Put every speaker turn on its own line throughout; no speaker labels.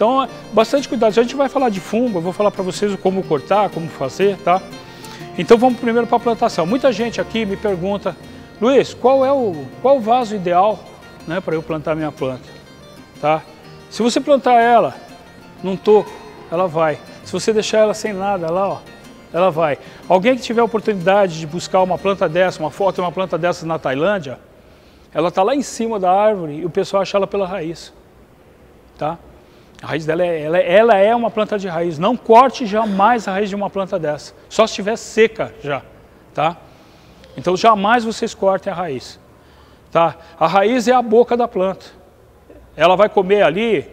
Então, bastante cuidado. A gente vai falar de fungo, eu vou falar para vocês como cortar, como fazer, tá? Então vamos primeiro para a plantação. Muita gente aqui me pergunta, Luiz, qual é o, qual o vaso ideal né, para eu plantar minha planta? Tá? Se você plantar ela num toco, ela vai. Se você deixar ela sem nada, lá, ó, ela vai. Alguém que tiver a oportunidade de buscar uma planta dessa, uma foto de uma planta dessa na Tailândia, ela está lá em cima da árvore e o pessoal acha ela pela raiz. Tá? A raiz dela é, ela, ela é uma planta de raiz. Não corte jamais a raiz de uma planta dessa. Só se estiver seca já. Tá? Então jamais vocês cortem a raiz. Tá? A raiz é a boca da planta. Ela vai comer ali,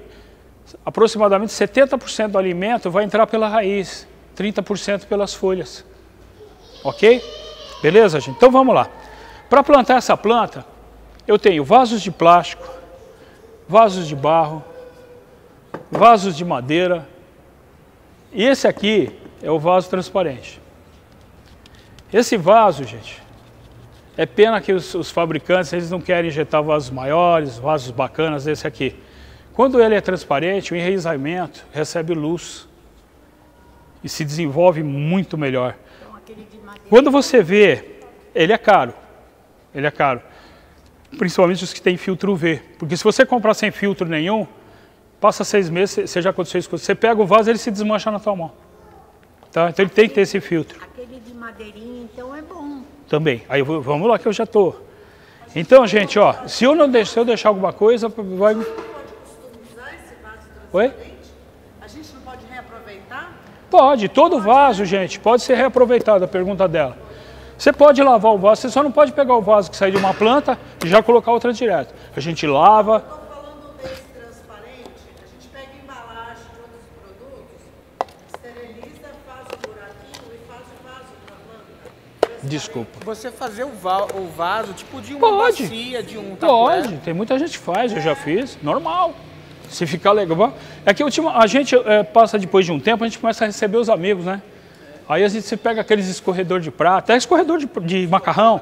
aproximadamente 70% do alimento vai entrar pela raiz, 30% pelas folhas. Ok? Beleza, gente? Então vamos lá. Para plantar essa planta, eu tenho vasos de plástico, vasos de barro, vasos de madeira. E esse aqui é o vaso transparente. Esse vaso, gente, é pena que os, os, fabricantes eles não querem injetar vasos maiores, vasos bacanas desse aqui. Quando ele é transparente, o enraizamento recebe luz e se desenvolve muito melhor. Quando você vê, ele é caro, ele é caro, principalmente os que têm filtro UV, porque se você comprar sem filtro nenhum, passa seis meses, você já aconteceu isso, você pega o vaso ele se desmancha na tua mão. Tá? Então ele tem que ter esse filtro.
Aquele de madeirinha, então é bom
também. Aí vamos lá que eu já tô. Então, gente, ó, se eu não deixar, se eu deixar alguma coisa, vai. Oi?
A gente não pode reaproveitar?
Pode, todo vaso, gente, pode ser reaproveitado, a pergunta dela. Você pode lavar o vaso, você só não pode pegar o vaso que sai de uma planta e já colocar outra direto. A gente lava, Desculpa.
Você fazer o, va o vaso, tipo de uma
Pode.
bacia, de um
tapué. Pode, tem muita gente que faz, eu já fiz, normal. Se ficar legal. É que a gente é, passa depois de um tempo, a gente começa a receber os amigos, né? Aí a gente se pega aqueles escorredor de prata, até escorredor de, de macarrão.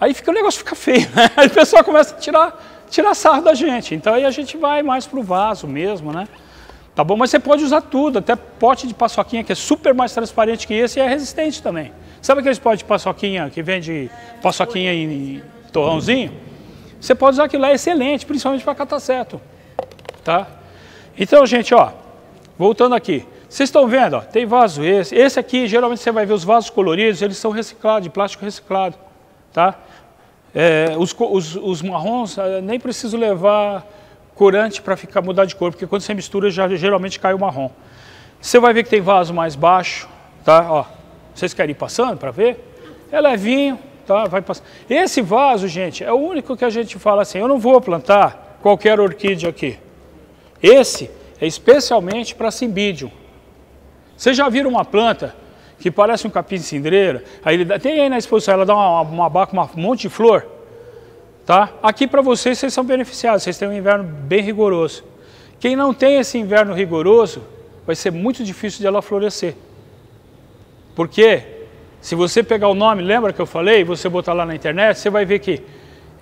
Aí fica, o negócio fica feio, né? Aí o pessoal começa a tirar, tirar sarro da gente. Então aí a gente vai mais pro vaso mesmo, né? Tá bom? Mas você pode usar tudo, até pote de paçoquinha, que é super mais transparente que esse e é resistente também. Sabe aqueles potes de paçoquinha que vende paçoquinha em torrãozinho? Você pode usar aquilo lá, é excelente, principalmente para cataceto. Tá? Então, gente, ó, voltando aqui. Vocês estão vendo, ó, tem vaso esse. Esse aqui, geralmente você vai ver os vasos coloridos, eles são reciclados, de plástico reciclado. Tá? É, os, os, os, marrons, é, nem preciso levar corante para ficar mudar de cor, porque quando você mistura, já, geralmente cai o marrom. Você vai ver que tem vaso mais baixo, tá? Ó, vocês querem ir passando para ver? É levinho, tá? Vai passar. Esse vaso, gente, é o único que a gente fala assim, eu não vou plantar qualquer orquídea aqui. Esse é especialmente para cimbídio. Vocês já viram uma planta que parece um capim cindreira? Aí ele tem aí na exposição, ela dá uma, uma, uma um monte de flor. Tá? Aqui para vocês, vocês são beneficiados, vocês têm um inverno bem rigoroso. Quem não tem esse inverno rigoroso, vai ser muito difícil de ela florescer. Porque se você pegar o nome, lembra que eu falei, você botar lá na internet, você vai ver que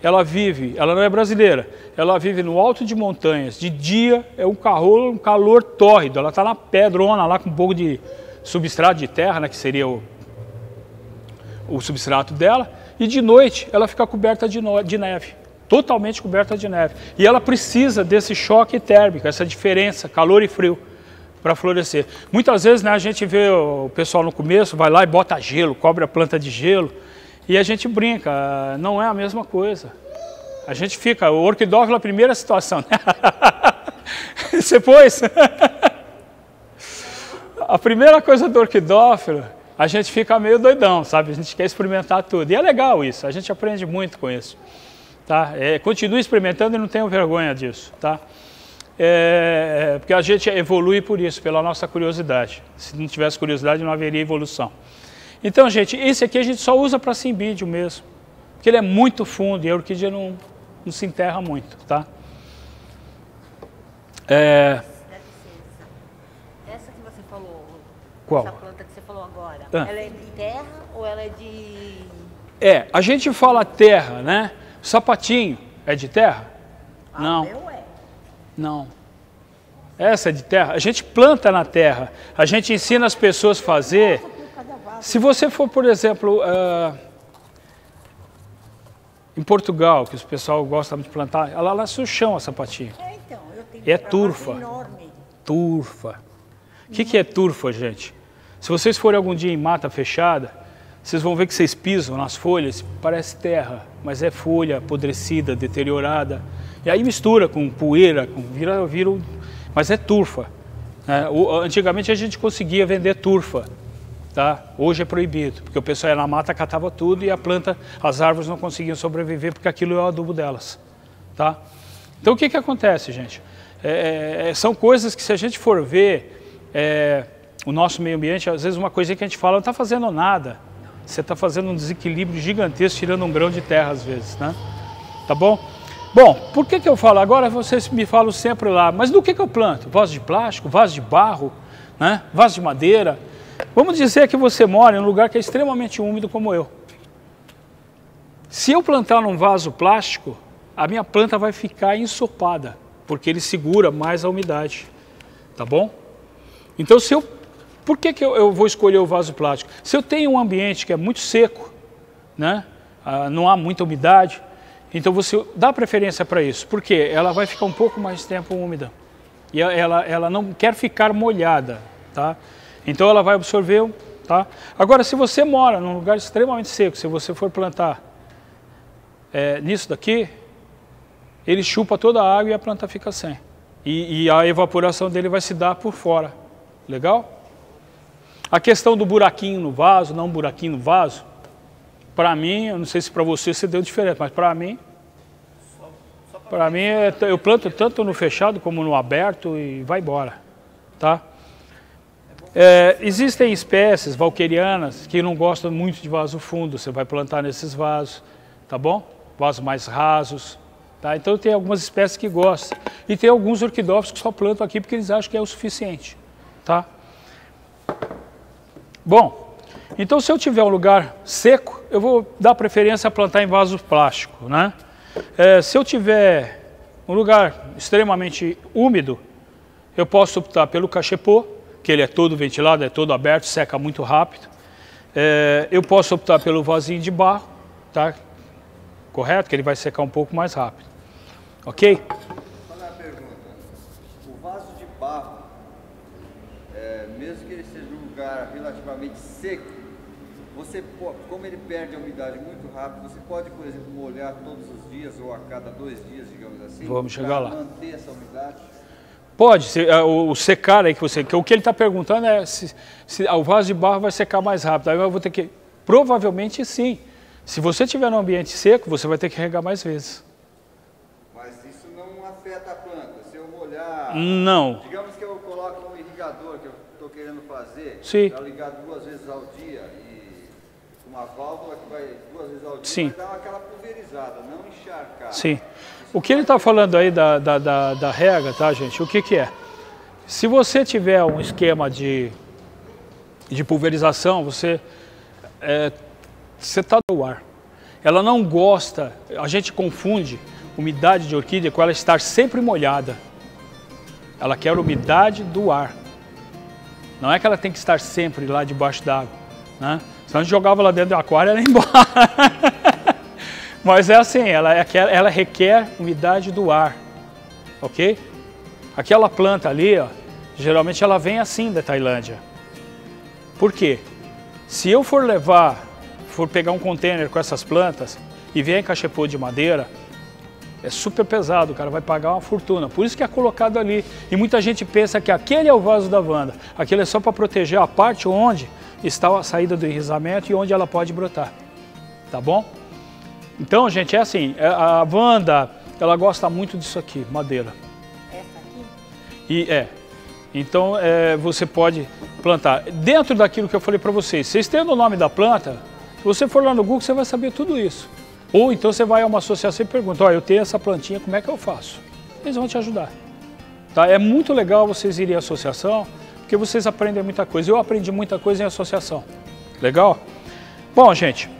ela vive, ela não é brasileira, ela vive no alto de montanhas. De dia é um calor, um calor tórrido, ela está na pedrona lá com um pouco de substrato de terra, né, que seria o, o substrato dela, e de noite ela fica coberta de, no, de neve, totalmente coberta de neve. E ela precisa desse choque térmico, essa diferença, calor e frio para florescer. Muitas vezes né, a gente vê o pessoal no começo, vai lá e bota gelo, cobre a planta de gelo, e a gente brinca, não é a mesma coisa. A gente fica, o orquidófilo é a primeira situação. Né? Pôs? a primeira coisa do orquidófilo, a gente fica meio doidão, sabe? A gente quer experimentar tudo. E é legal isso, a gente aprende muito com isso. Tá? É, continue experimentando e não tenha vergonha disso. Tá? É, é, porque a gente evolui por isso, pela nossa curiosidade. Se não tivesse curiosidade, não haveria evolução. Então, gente, esse aqui a gente só usa para simbídio mesmo, porque ele é muito fundo e a orquídea não, não se enterra muito, tá?
É... Essa que você falou,
Qual?
essa planta que você falou agora, ah. ela é de terra ou ela é de...
É, a gente fala terra, né? Sapatinho é de terra?
Ah,
não.
É.
Não. Essa é de terra. A gente planta na terra. A gente ensina as pessoas a fazer. Se você for, por exemplo, uh, em Portugal, que o pessoal gosta de plantar, ela lá no chão a sapatinha.
É, então, eu tenho
É turfa.
enorme.
Turfa. O que, que é turfa, gente? Se vocês forem algum dia em mata fechada, vocês vão ver que vocês pisam nas folhas, parece terra, mas é folha apodrecida, deteriorada. E aí mistura com poeira, com, vira, vira mas é turfa. né? Antigamente a gente conseguia vender turfa, tá? Hoje é proibido, porque o pessoal ia na mata, catava tudo e a planta, as árvores não conseguiam sobreviver porque aquilo é o adubo delas, tá? Então o que que acontece, gente? É, é, são coisas que se a gente for ver é, o nosso meio ambiente, às vezes uma coisa que a gente fala não está fazendo nada, você está fazendo um desequilíbrio gigantesco, tirando um grão de terra às vezes, né? Tá bom? Bom, por que, que eu falo? Agora vocês me falam sempre lá, mas do que, que eu planto? Vaso de plástico, vaso de barro, né? vaso de madeira. Vamos dizer que você mora em um lugar que é extremamente úmido como eu. Se eu plantar num vaso plástico, a minha planta vai ficar ensopada, porque ele segura mais a umidade. Tá bom? Então, se eu. Por que, que eu, eu vou escolher o vaso plástico? Se eu tenho um ambiente que é muito seco, né? Ah, não há muita umidade, então você dá preferência para isso, porque ela vai ficar um pouco mais tempo úmida. E ela- ela, não quer ficar molhada, tá? Então ela vai absorver, tá? Agora, se você mora num lugar extremamente seco, se você for plantar é, nisso daqui, ele chupa toda a água e a planta fica sem. E, e a evaporação dele vai se dar por fora. Legal? A questão do buraquinho no vaso, não buraquinho no vaso, para mim, eu não sei se para você se deu diferente, mas para mim, para mim é eu planto tanto no fechado como no aberto e vai embora, tá? É, existem espécies valquerianas que não gostam muito de vaso fundo, você vai plantar nesses vasos, tá bom? Vasos mais rasos, tá? Então tem algumas espécies que gostam e tem alguns orquidófilos que só plantam aqui porque eles acham que é o suficiente, tá? Bom, então se eu tiver um lugar seco, eu vou dar preferência a plantar em vaso plástico, né? É, se eu tiver um lugar extremamente úmido, eu posso optar pelo cachepô, que ele é todo ventilado, é todo aberto, seca muito rápido. É, eu posso optar pelo vasinho de barro, tá? Correto? Que ele vai secar um pouco mais rápido. Ok?
Fazer uma pergunta. O vaso de barro, é, mesmo que ele seja um lugar relativamente seco, você como ele perde a umidade muito rápido, você pode, por exemplo, molhar todos os dias ou a cada dois dias, digamos assim?
Vamos chegar lá.
manter essa umidade?
Pode, é, o, secar aí que você. Que o que ele está perguntando é se, se o vaso de barro vai secar mais rápido. Aí eu vou ter que. Provavelmente sim. Se você estiver num ambiente seco, você vai ter que regar mais vezes.
Mas isso não afeta a planta. Se eu molhar,
Não.
digamos que eu coloco um irrigador que eu querendo fazer,
Sim.
para ligar duas vezes ao dia e uma válvula que vai duas vezes ao dia,
Sim.
vai dar aquela pulverizada, não encharcar.
Sim. O que ele está falando aí da, da, da, da rega, tá, gente? O que, que é? Se você tiver um esquema de, de pulverização, você é, você está no ar. Ela não gosta, a gente confunde umidade de orquídea com ela estar sempre molhada. Ela quer umidade do ar. Não é que ela tem que estar sempre lá debaixo d'água. Né? Senão a gente jogava lá dentro do aquário ela ia embora. Mas é assim, ela, é ela requer umidade do ar, ok? Aquela planta ali, ó, geralmente ela vem assim da Tailândia. Por quê? Se eu for levar, for pegar um container com essas plantas e vier em cachepô de madeira, é super pesado, o cara vai pagar uma fortuna. Por isso que é colocado ali. E muita gente pensa que aquele é o vaso da Wanda. Aquele é só para proteger a parte onde está a saída do enrizamento e onde ela pode brotar. Tá bom? Então, gente, é assim, é- a Wanda, ela gosta muito disso aqui, madeira.
Essa aqui?
E é. Então é, você pode plantar. Dentro daquilo que eu falei para vocês, vocês tendo o nome da planta, se você for lá no Google, você vai saber tudo isso. Ou então você vai a uma associação e pergunta, ó, eu tenho essa plantinha, como é que eu faço? Eles vão te ajudar. Tá? É muito legal vocês irem à associação, porque vocês aprendem muita coisa. Eu aprendi muita coisa em associação. Legal? Bom, gente,